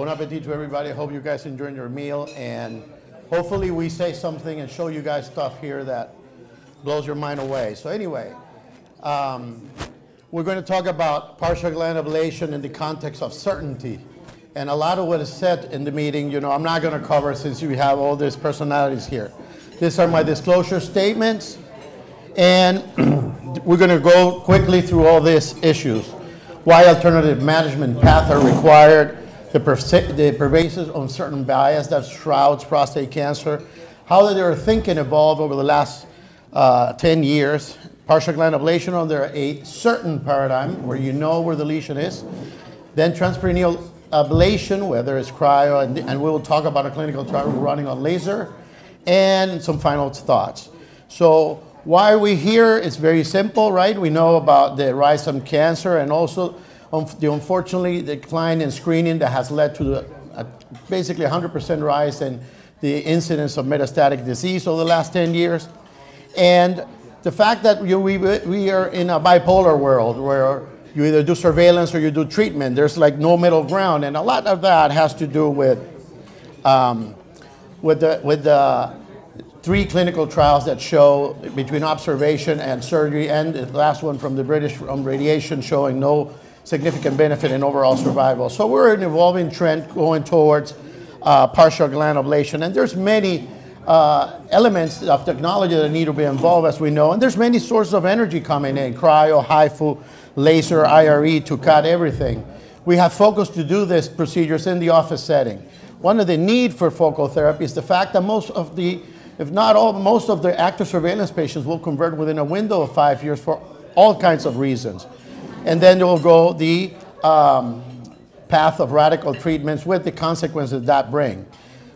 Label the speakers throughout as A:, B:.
A: bon appetit to everybody. I hope you guys enjoyed your meal, and hopefully we say something and show you guys stuff here that blows your mind away. So anyway, um, we're going to talk about partial gland ablation in the context of certainty. And a lot of what is said in the meeting, you know, I'm not going to cover since you have all these personalities here. These are my disclosure statements, and we're going to go quickly through all these issues. Why alternative management paths are required, the, the pervasive uncertain bias that shrouds prostate cancer, how did their thinking evolve over the last uh, 10 years, partial gland ablation under a certain paradigm where you know where the lesion is, then transperineal ablation, whether it's cryo, and, and we will talk about a clinical trial running on laser, and some final thoughts. So why are we here? It's very simple, right? We know about the rise of cancer and also um, the unfortunately decline in screening that has led to the, uh, basically 100% rise in the incidence of metastatic disease over the last 10 years. And the fact that we, we, we are in a bipolar world where you either do surveillance or you do treatment, there's like no middle ground. And a lot of that has to do with, um, with, the, with the three clinical trials that show between observation and surgery, and the last one from the British on radiation showing no significant benefit in overall survival. So we're an evolving trend going towards uh, partial gland ablation, and there's many uh, elements of technology that need to be involved, as we know, and there's many sources of energy coming in: cryo, HIFU, laser, IRE to cut everything. We have focused to do these procedures in the office setting. One of the need for focal therapy is the fact that most of the, if not all, most of the active surveillance patients will convert within a window of five years for all kinds of reasons and then you'll go the um, path of radical treatments with the consequences that bring.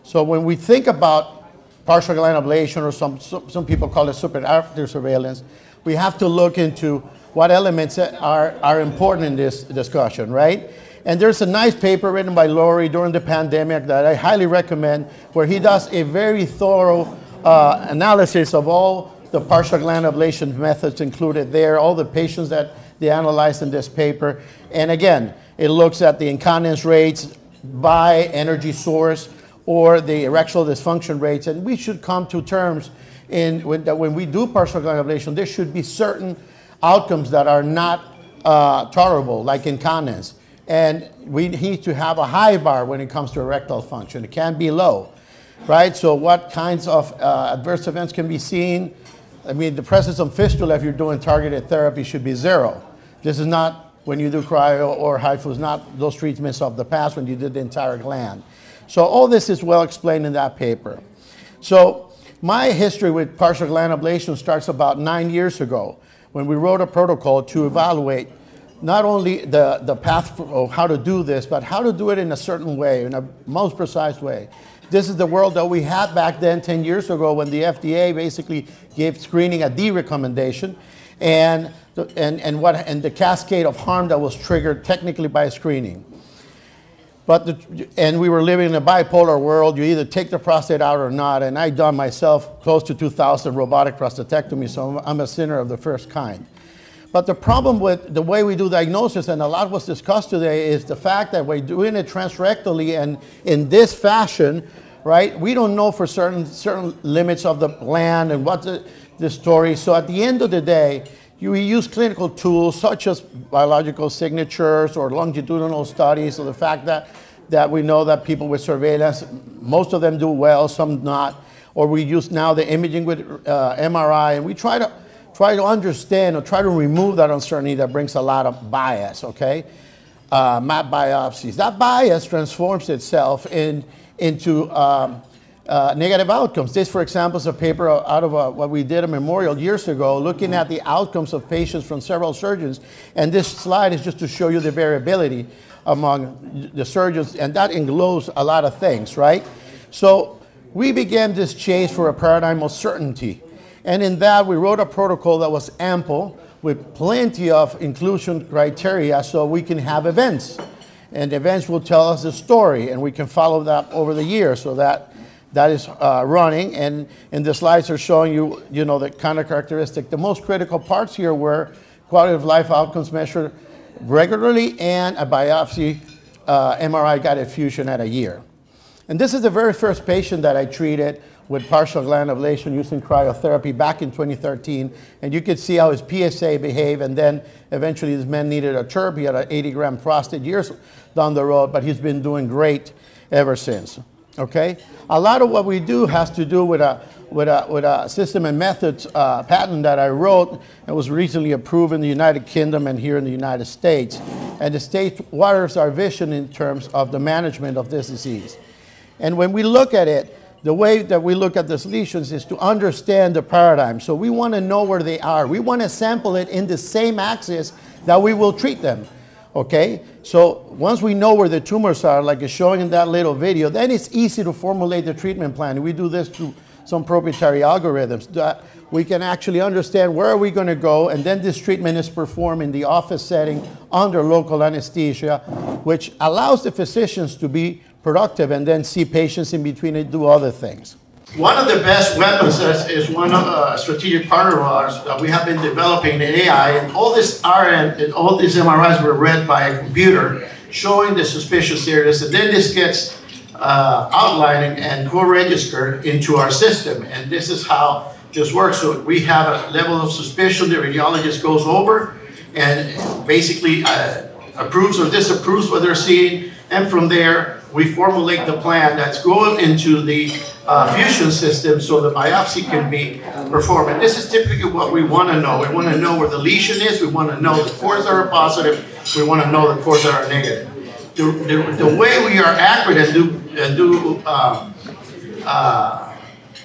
A: So when we think about partial gland ablation, or some, some people call it supra surveillance, we have to look into what elements are, are important in this discussion, right? And there's a nice paper written by Laurie during the pandemic that I highly recommend, where he does a very thorough uh, analysis of all the partial gland ablation methods included there, all the patients that they analyzed in this paper. And again, it looks at the incontinence rates by energy source or the erectile dysfunction rates. And we should come to terms in when, that when we do partial gland ablation, there should be certain outcomes that are not uh, tolerable, like incontinence. And we need to have a high bar when it comes to erectile function. It can't be low, right? So what kinds of uh, adverse events can be seen? I mean, the presence of fistula, if you're doing targeted therapy, should be zero. This is not when you do cryo or HIFU, not those treatments of the past when you did the entire gland. So all this is well explained in that paper. So my history with partial gland ablation starts about nine years ago when we wrote a protocol to evaluate not only the, the path of how to do this, but how to do it in a certain way, in a most precise way. This is the world that we had back then 10 years ago when the FDA basically gave screening a D recommendation and, the, and, and, what, and the cascade of harm that was triggered technically by screening. But the, and we were living in a bipolar world. You either take the prostate out or not. And I done myself close to 2,000 robotic prostatectomy, so I'm a sinner of the first kind. But the problem with the way we do diagnosis, and a lot was discussed today, is the fact that we're doing it transrectally and in this fashion, right? We don't know for certain certain limits of the gland and what the, the story. So at the end of the day, you use clinical tools such as biological signatures or longitudinal studies. or the fact that that we know that people with surveillance, most of them do well, some not. Or we use now the imaging with uh, MRI, and we try to try to understand or try to remove that uncertainty that brings a lot of bias, okay? Uh, map biopsies. That bias transforms itself in, into um, uh, negative outcomes. This, for example, is a paper out of a, what we did at Memorial years ago, looking at the outcomes of patients from several surgeons. And this slide is just to show you the variability among the surgeons, and that englobes a lot of things, right? So we began this chase for a paradigm of certainty. And in that, we wrote a protocol that was ample with plenty of inclusion criteria so we can have events. And events will tell us the story, and we can follow that over the years so that that is uh, running. And, and the slides are showing you, you know, the kind of characteristic. The most critical parts here were quality of life outcomes measured regularly and a biopsy uh, MRI guided fusion at a year. And this is the very first patient that I treated with partial gland ablation using cryotherapy back in 2013. And you could see how his PSA behaved. And then eventually this man needed a TURP. He had an 80 gram prostate years down the road, but he's been doing great ever since. Okay? A lot of what we do has to do with a, with a, with a system and methods uh, patent that I wrote and was recently approved in the United Kingdom and here in the United States. And the state waters our vision in terms of the management of this disease. And when we look at it, the way that we look at these lesions is to understand the paradigm. So we want to know where they are. We want to sample it in the same axis that we will treat them. Okay? So once we know where the tumors are, like it's showing in that little video, then it's easy to formulate the treatment plan. We do this through some proprietary algorithms that we can actually understand where are we going to go, and then this treatment is performed in the office setting under local anesthesia, which allows the physicians to be productive and then see patients in between and do other things. One of the best weapons is, one of uh, a strategic partner of ours that we have been developing the AI, and all this RN and all these MRIs were read by a computer showing the suspicious areas, and then this gets uh, outlined and co-registered into our system, and this is how this works. So we have a level of suspicion, the radiologist goes over and basically uh, approves or disapproves what they're seeing, and from there, we formulate the plan that's going into the uh, fusion system so the biopsy can be performed. And this is typically what we want to know. We want to know where the lesion is. We want to know the cores are positive. We want to know the cores are negative. The, the, the way we are accurate and do, and do um, uh,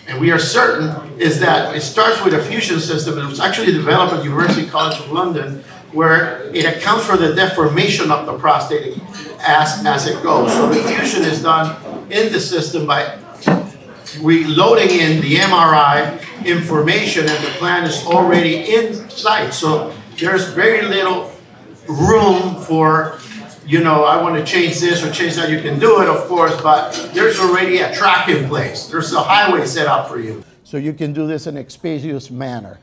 A: and we are certain is that it starts with a fusion system. It was actually developed at University College of London where it accounts for the deformation of the prostate as, as it goes. So the fusion is done in the system by reloading in the MRI information and the plan is already in sight. So there's very little room for, you know, I want to change this or change that. You can do it, of course, but there's already a track in place. There's a highway set up for you. So you can do this in an expeditious manner.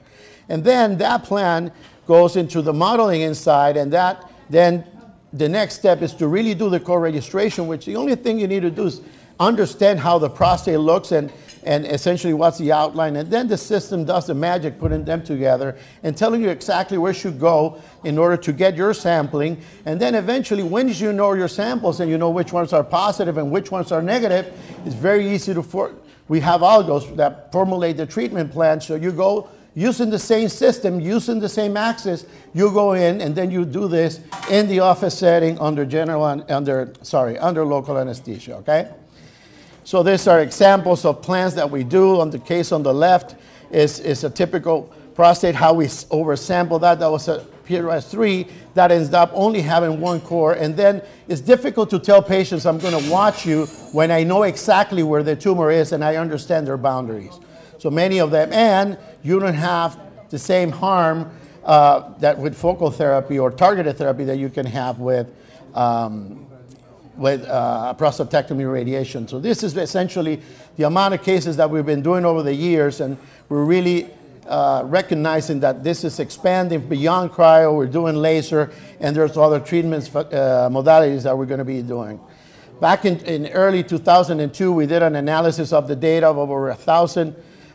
A: And then that plan goes into the modeling inside, and that then the next step is to really do the co-registration, which the only thing you need to do is understand how the prostate looks and, and essentially what's the outline. And then the system does the magic putting them together and telling you exactly where should go in order to get your sampling. And then eventually, once you know your samples and you know which ones are positive and which ones are negative, it's very easy to, for, we have algos that formulate the treatment plan. So you go using the same system, using the same axis, you go in and then you do this in the office setting under general, under, sorry, under local anesthesia, okay? So these are examples of plans that we do. On the case on the left is, is a typical prostate, how we oversample that. That was a PRS3 that ends up only having one core. And then it's difficult to tell patients, I'm gonna watch you when I know exactly where the tumor is and I understand their boundaries. So many of them, and you don't have the same harm uh, that with focal therapy or targeted therapy that you can have with, um, with uh, prostatectomy radiation. So this is essentially the amount of cases that we've been doing over the years, and we're really uh, recognizing that this is expanding beyond cryo. We're doing laser, and there's other treatments uh, modalities that we're going to be doing. Back in, in early 2002, we did an analysis of the data of over a thousand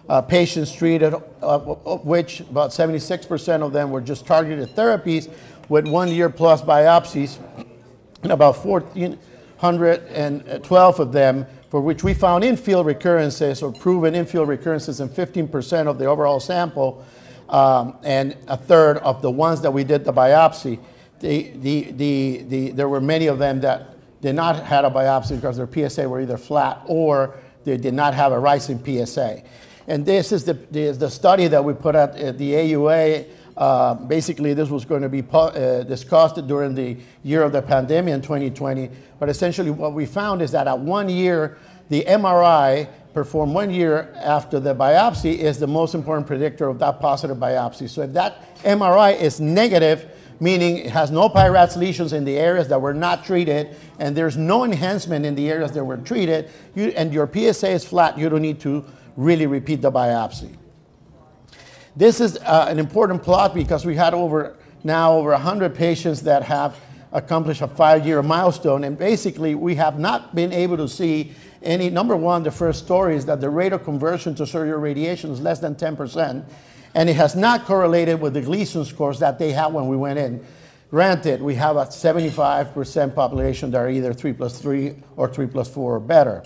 A: uh, patients treated, uh, which about 76% of them were just targeted therapies with one year plus biopsies, and about 1,412 of them for which we found in-field recurrences or proven in-field recurrences in 15% of the overall sample, um, and a third of the ones that we did the biopsy. The, the, the, the, there were many of them that did not have a biopsy because their PSA were either flat or they did not have a rising PSA. And this is the, the, the study that we put out at the AUA. Uh, basically, this was going to be uh, discussed during the year of the pandemic in 2020. But essentially, what we found is that at one year, the MRI performed one year after the biopsy is the most important predictor of that positive biopsy. So if that MRI is negative, meaning it has no PI-RADS lesions in the areas that were not treated, and there's no enhancement in the areas that were treated, you, and your PSA is flat, you don't need to really repeat the biopsy. This is uh, an important plot because we had over now over 100 patients that have accomplished a five-year milestone, and basically we have not been able to see any, number one, the first story is that the rate of conversion to surgery radiation is less than 10%, and it has not correlated with the Gleason scores that they had when we went in. Granted, we have a 75% population that are either 3 plus 3 or 3 plus 4 or better.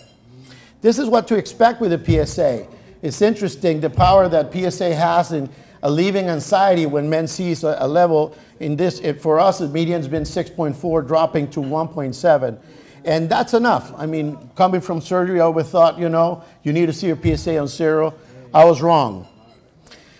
A: This is what to expect with the PSA. It's interesting the power that PSA has in alleviating anxiety when men sees a, a level in this. It, for us, the median's been 6.4, dropping to 1.7. And that's enough. I mean, coming from surgery, I always thought, you know, you need to see your PSA on zero. I was wrong.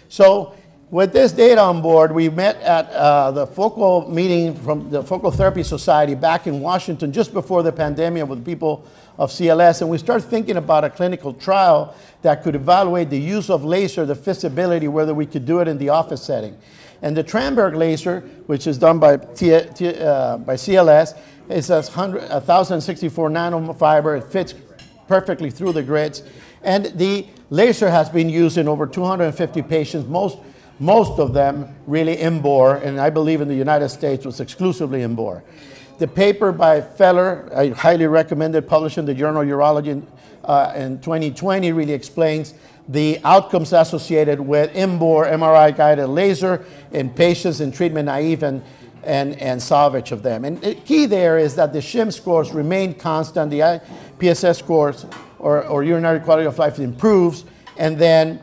A: So with this data on board, we met at uh, the focal meeting from the Focal Therapy Society back in Washington just before the pandemic with people of CLS, and we started thinking about a clinical trial that could evaluate the use of laser, the feasibility, whether we could do it in the office setting. And the TRANBERG laser, which is done by, T, T, uh, by CLS, is a 1064 nanofiber. It fits perfectly through the grids. And the laser has been used in over 250 patients, most, most of them really in bore, and I believe in the United States was exclusively in bore. The paper by Feller, I highly recommend it, published in the Journal of Urology uh, in 2020, really explains the outcomes associated with in-bore MRI-guided laser in patients in treatment naive and and, and salvage of them. And the key there is that the SHIM scores remain constant, the PSS scores or, or urinary quality of life improves, and then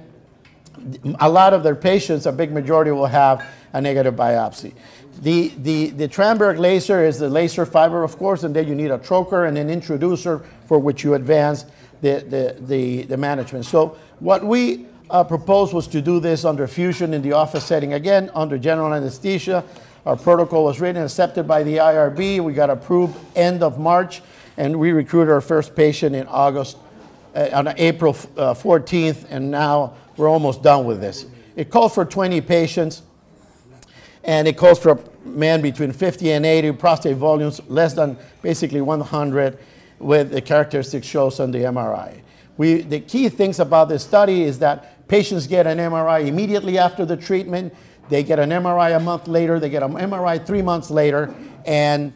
A: a lot of their patients, a big majority, will have a negative biopsy. The, the, the TRANBERG laser is the laser fiber, of course, and then you need a trocar and an introducer for which you advance the, the, the, the management. So what we uh, proposed was to do this under fusion in the office setting, again, under general anesthesia. Our protocol was written and accepted by the IRB. We got approved end of March, and we recruited our first patient in August, uh, on April uh, 14th, and now we're almost done with this. It calls for 20 patients, and it calls for a man between 50 and 80, prostate volumes less than basically 100, with the characteristics shows on the MRI. We, the key things about this study is that patients get an MRI immediately after the treatment they get an MRI a month later, they get an MRI three months later, and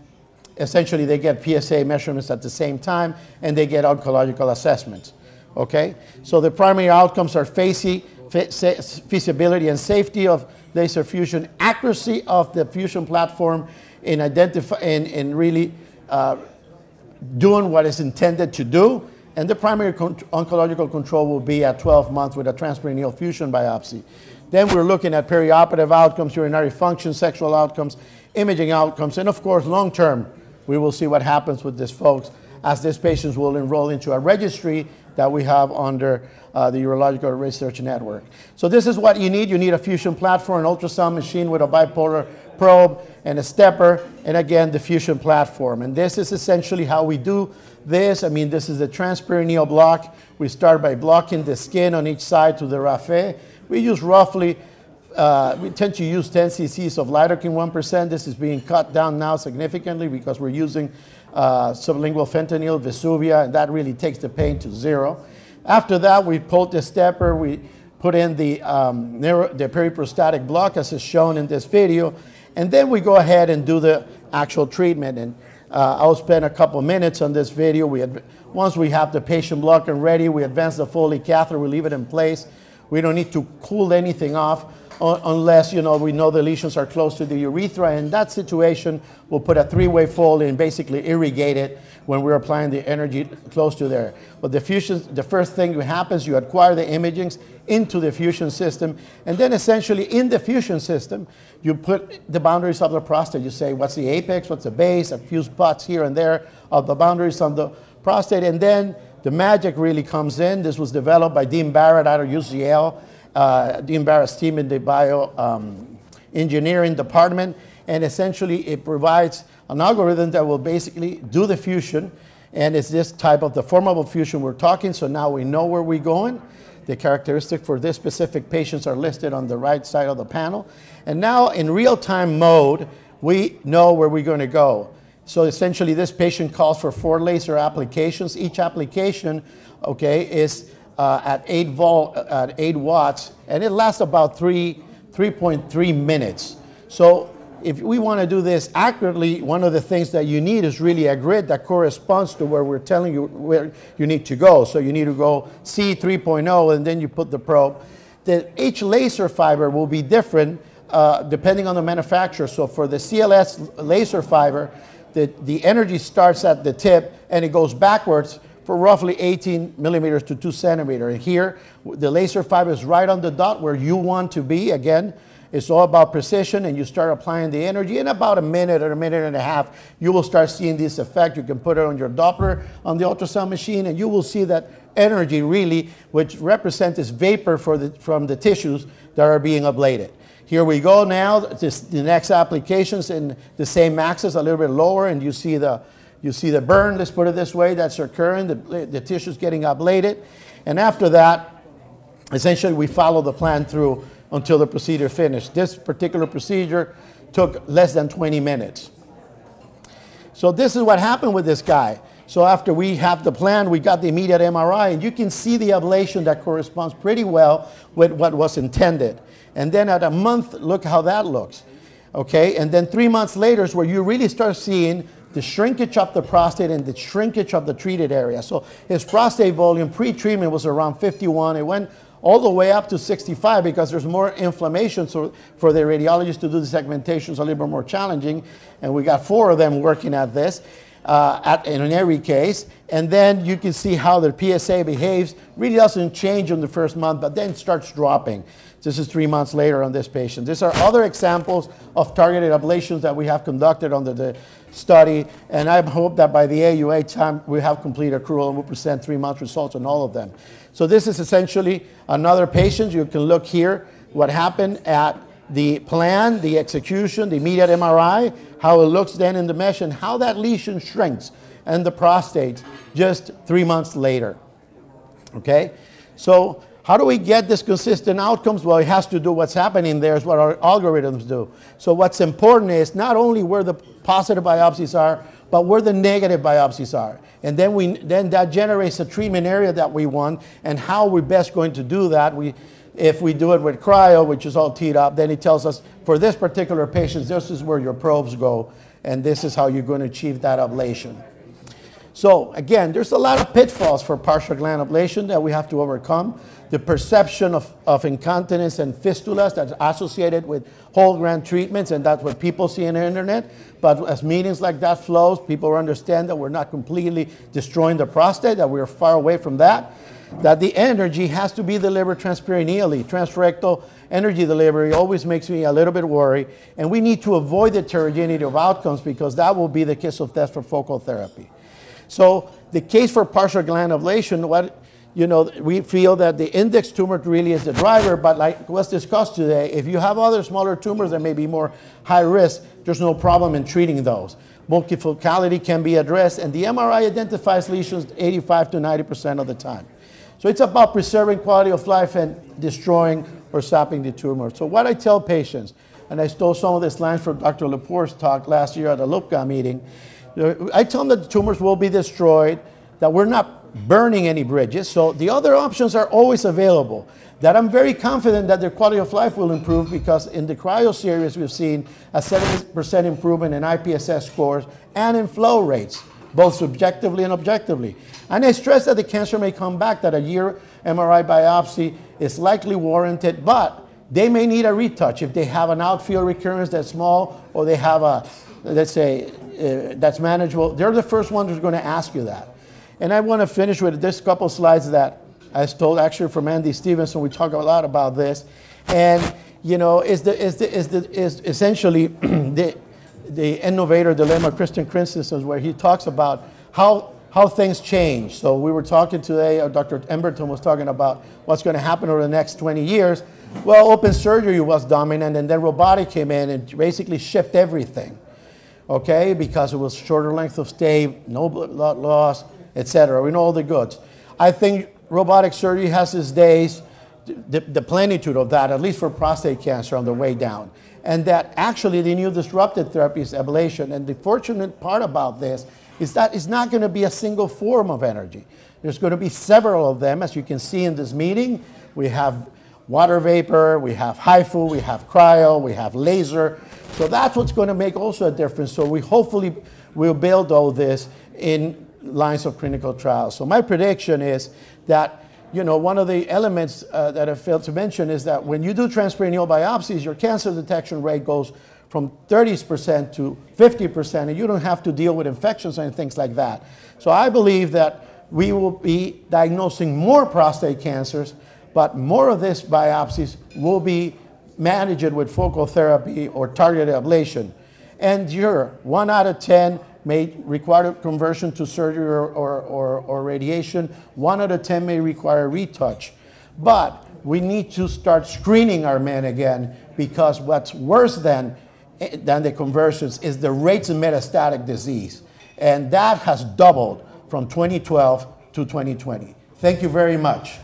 A: essentially they get PSA measurements at the same time, and they get oncological assessments. Okay? So the primary outcomes are feasibility and safety of laser fusion, accuracy of the fusion platform in identify in, in really uh, doing what is intended to do. And the primary con oncological control will be at 12 months with a transperineal fusion biopsy. Then we're looking at perioperative outcomes, urinary function, sexual outcomes, imaging outcomes, and of course, long term, we will see what happens with these folks as these patients will enroll into a registry that we have under uh, the Urological Research Network. So this is what you need. You need a fusion platform, an ultrasound machine with a bipolar probe and a stepper, and again, the fusion platform. And this is essentially how we do this. I mean, this is the transperineal block. We start by blocking the skin on each side to the raphe. We use roughly, uh, we tend to use 10 cc's of lidocaine 1%. This is being cut down now significantly because we're using uh, sublingual fentanyl, Dsuvia, and that really takes the pain to zero. After that, we pulled the stepper, we put in the, um, the periprostatic block as is shown in this video, and then we go ahead and do the actual treatment. And uh, I'll spend a couple minutes on this video. We once we have the patient block and ready, we advance the Foley catheter, we leave it in place. We don't need to cool anything off unless you know we know the lesions are close to the urethra. In that situation, we'll put a three-way Foley and basically irrigate it when we're applying the energy close to there. But the fusion, the first thing that happens, you acquire the imagings into the fusion system, and then essentially in the fusion system, you put the boundaries of the prostate. You say, what's the apex, what's the base, a few spots here and there of the boundaries on the prostate, and then the magic really comes in. This was developed by Dean Barratt out of UCL, uh, Dean Barratt's team in the bio um, engineering department. And essentially, it provides an algorithm that will basically do the fusion. And it's this type of deformable fusion we're talking. So now we know where we're going. The characteristic for this specific patients are listed on the right side of the panel. And now in real-time mode, we know where we're going to go. So essentially, this patient calls for four laser applications. Each application, okay, is uh, at eight volt, at eight watts, and it lasts about three, 3.3 minutes. So if we want to do this accurately, one of the things that you need is really a grid that corresponds to where we're telling you where you need to go. So you need to go C 3.0 and then you put the probe. The each laser fiber will be different uh, depending on the manufacturer. So for the CLS laser fiber, the, the energy starts at the tip and it goes backwards for roughly 18 millimeters to 2 centimeter. And here, the laser fiber is right on the dot where you want to be. Again, it's all about precision, and you start applying the energy. In about a minute or a minute and a half, you will start seeing this effect. You can put it on your Doppler on the ultrasound machine, and you will see that energy really, which represents this vapor for the, from the tissues that are being ablated. Here we go now, this, the next applications in the same axis, a little bit lower, and you see the, you see the burn, let's put it this way, that's occurring, the, the tissue's getting ablated. And after that, essentially we follow the plan through until the procedure finished. This particular procedure took less than 20 minutes. So this is what happened with this guy. So after we have the plan, we got the immediate MRI, and you can see the ablation that corresponds pretty well with what was intended. And then at a month, look how that looks. Okay, and then three months later is where you really start seeing the shrinkage of the prostate and the shrinkage of the treated area. So his prostate volume pre-treatment was around 51. It went all the way up to 65 because there's more inflammation. So for the radiologist to do the segmentation is a little bit more challenging. And we got four of them working at this. Uh, at, in every case. And then you can see how the PSA behaves. Really doesn't change in the first month, but then starts dropping. This is three months later on this patient. These are other examples of targeted ablations that we have conducted under the study. And I hope that by the AUA time we have complete accrual and we'll present three month results on all of them. So this is essentially another patient. You can look here what happened at the plan, the execution, the immediate MRI, how it looks then in the mesh, and how that lesion shrinks and the prostate just three months later. Okay? So how do we get this consistent outcomes? Well, it has to do what's happening there is what our algorithms do. So what's important is not only where the positive biopsies are, but where the negative biopsies are. And then, we, then that generates a treatment area that we want and how we're best going to do that. We, if we do it with cryo, which is all teed up, then it tells us for this particular patient, this is where your probes go, and this is how you're going to achieve that ablation. So again, there's a lot of pitfalls for partial gland ablation that we have to overcome. The perception of, of incontinence and fistulas that's associated with whole gland treatments, and that's what people see on the internet. But as meetings like that flows, people understand that we're not completely destroying the prostate, that we're far away from that. That the energy has to be delivered transperineally. Transrectal energy delivery always makes me a little bit worried. And we need to avoid the heterogeneity of outcomes because that will be the kiss of death for focal therapy. So the case for partial gland ablation, what you know, we feel that the index tumor really is the driver, but like was discussed today, if you have other smaller tumors that may be more high risk, there's no problem in treating those. Multifocality can be addressed, and the MRI identifies lesions 85 to 90% of the time. So it's about preserving quality of life and destroying or stopping the tumor. So what I tell patients, and I stole some of this lines from Dr. Lepor's talk last year at the LUGPA meeting, I tell them that the tumors will be destroyed, that we're not burning any bridges. So the other options are always available. That I'm very confident that their quality of life will improve because in the cryo series we've seen a 70% improvement in IPSS scores and in flow rates, both subjectively and objectively. And I stress that the cancer may come back, that a year MRI biopsy is likely warranted, but they may need a retouch if they have an outfield recurrence that's small or they have a, let's say, uh, that's manageable. They're the first ones who's going to ask you that. And I want to finish with this couple slides that I stole actually from Andy Stevenson. We talk a lot about this. And, you know, is, the, is, the, is, the, is essentially the, the innovator dilemma, Christian Christensen, where he talks about how, how things change. So we were talking today, uh, Dr. Emberton was talking about what's going to happen over the next 20 years. Well, open surgery was dominant, and then robotic came in and basically shifted everything okay, because it was shorter length of stay, no blood loss, etc. We know all the goods. I think robotic surgery has its days, the, the plenitude of that, at least for prostate cancer on the way down. And that actually the new disruptive therapy is ablation. And the fortunate part about this is that it's not going to be a single form of energy. There's going to be several of them, as you can see in this meeting. We have water vapor, we have HIFU, we have cryo, we have laser. So that's what's going to make also a difference. So we hopefully will build all this in lines of clinical trials. So my prediction is that you know, one of the elements uh, that I failed to mention is that when you do transperineal biopsies, your cancer detection rate goes from 30% to 50%, and you don't have to deal with infections and things like that. So I believe that we will be diagnosing more prostate cancers, but more of these biopsies will be managed with focal therapy or targeted ablation. And sure, one out of 10 may require conversion to surgery or, or, or, or, radiation. One out of 10 may require retouch. But we need to start screening our men again because what's worse than, than the conversions is the rates of metastatic disease. And that has doubled from 2012 to 2020. Thank you very much.